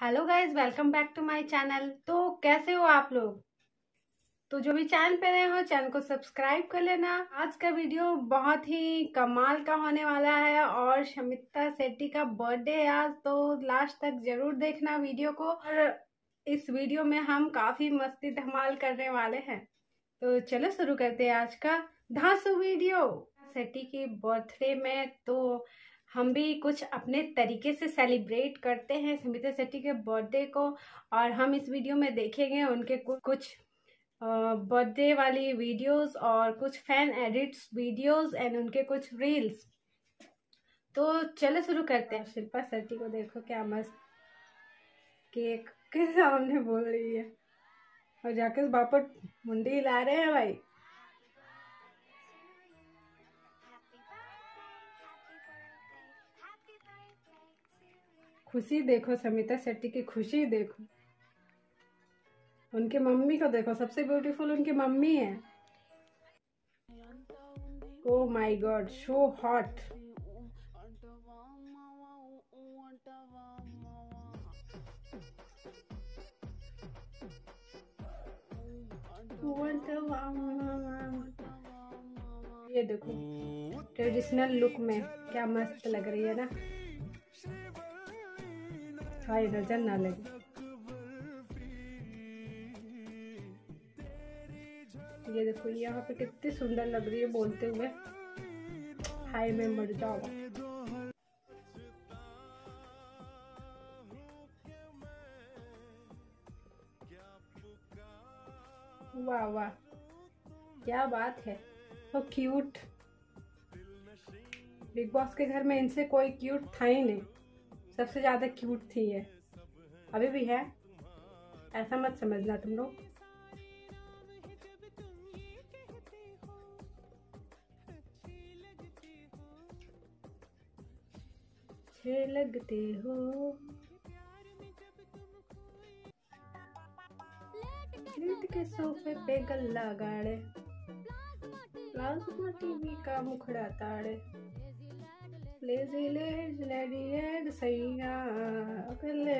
Hello guys welcome back to my channel तो कैसे हो आप लोग? तो जो भी चैनल पे रहे हो चैनल को सब्सक्राइब कर लेना। आज का वीडियो बहुत ही कमाल का होने वाला है और शमिता सेट्टी का बर्थडे है आज तो लास्ट तक ज़रूर देखना वीडियो को। और इस वीडियो में हम काफ़ी मस्ती धमाल करने वाले हैं। तो चलो शुरू करते हैं आज का धांसू वीडियो सेट्टी की बर्थडे में तो हम भी कुछ अपने तरीके से सेलिब्रेट करते हैं स्मिता शेट्टी के बर्थडे को और हम इस वीडियो में देखेंगे उनके कुछ बर्थडे वाली वीडियोस और कुछ फ़ैन एडिट्स वीडियोस एंड उनके कुछ रील्स तो चलो शुरू करते हैं। शिल्पा शेट्टी को देखो क्या मस्त केक के सामने बोल रही है। और जाके बापट मुंडी ला रहे हैं भाई। खुशी देखो, समिता शेट्टी की खुशी देखो। उनके मम्मी को देखो, सबसे ब्यूटीफुल उनकी मम्मी है। Oh my god so hot ये देखो ट्रेडिशनल लुक में क्या मस्त लग रही है ना। हाय नज़र ना लगे ये देखो, यहाँ पे कितनी सुंदर लग रही है बोलते हुए। हाय, मैं मर जाऊँ वाह वाह। क्या बात है। वो क्यूट बिग बॉस के घर में इनसे कोई क्यूट था ही नहीं। सबसे ज़्यादा क्यूट थी ये। अभी भी है। ऐसा मत समझना तुम लोग। लगते हो। लेट के सोफे पे गल्ला गाड़े। प्लाज्मा टीवी का मुखड़ा ताड़े। लेजी लेज लेडी एड सैया अकेले।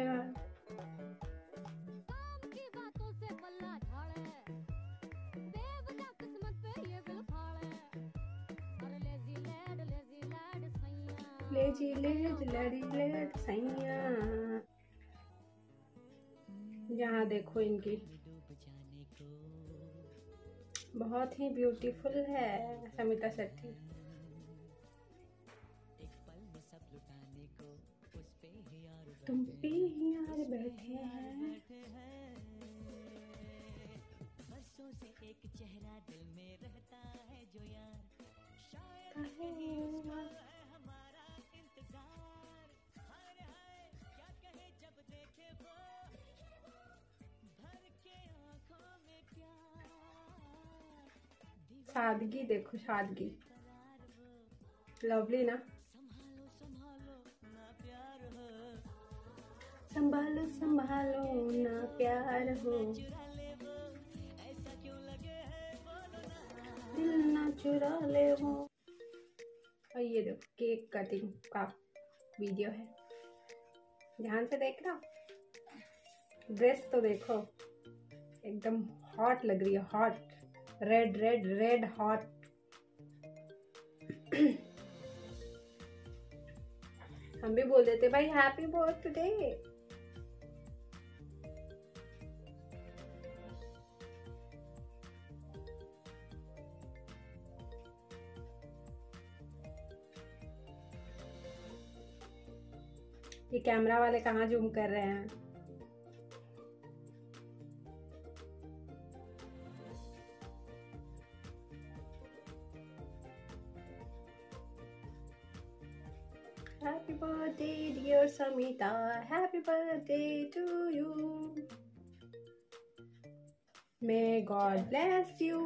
लेजी लेज लेडी लेड सैया। यहाँ देखो इनकी। बहुत ही ब्यूटीफुल है समिता शेट्टी। तुम पे ही यार बैठे हैं। एक चेहरा दिल में रहता है जो यार हमारा इंतज़ार क्या कहे जब देखे वो भर के आँखों में प्यार सादगी देखो, सादगी। लवली ना? संभालो संभालो ना प्यार हो। दिल ना चुरा ले हो। और ये देखो केक कटिंग का वीडियो है। ध्यान से देख रहा ड्रेस तो देखो। एकदम हॉट लग रही है hot red red red hot हम भी बोल देते, भाई हैप्पी बर्थडे ये कैमरा वाले कहाँ जूम कर रहे हैं Happy birthday, dear Samita. Happy birthday to you. May God bless you.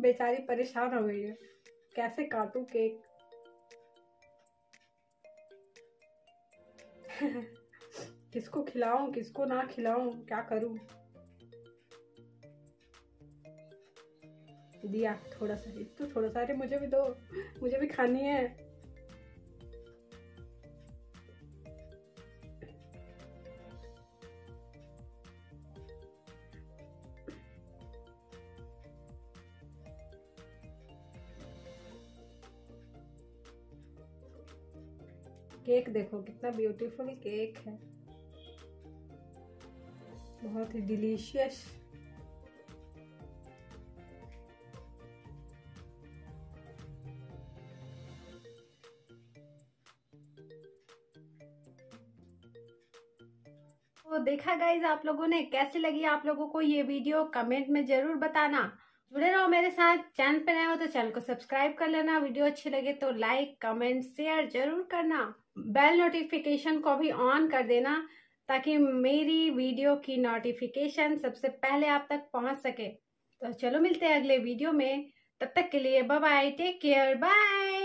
बेचारी परेशान हो गई है कैसे काटू केक किसको खिलाऊं, किसको ना खिलाऊं, क्या करूँ? दिया थोड़ा सा तो थोड़ा सा, अरे मुझे भी दो, मुझे भी खानी है। केक देखो, कितना ब्यूटीफुल केक है। बहुत ही डिलीशियस तो देखा गाइज़ आप लोगों ने कैसी लगी आप लोगों को ये वीडियो कमेंट में ज़रूर बताना। जुड़े रहो मेरे साथ। चैनल पे नए हो तो चैनल को सब्सक्राइब कर लेना। वीडियो अच्छी लगे तो लाइक कमेंट शेयर ज़रूर करना। बेल नोटिफिकेशन को भी ऑन कर देना ताकि मेरी वीडियो की नोटिफिकेशन सबसे पहले आप तक पहुँच सके। तो चलो मिलते हैं अगले वीडियो में। तब तक के लिए बाय टेक केयर बाय